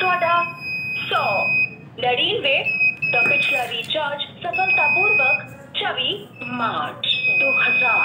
ਤੁਹਾਡਾ 100 ਨੜਿਨਵੇਂ ਦਾ ਪਿਛਲਾ ਰੀਚਾਰਜ ਸਫਲਤਾਪੂਰਵਕ 24 ਮਾਰਚ 2000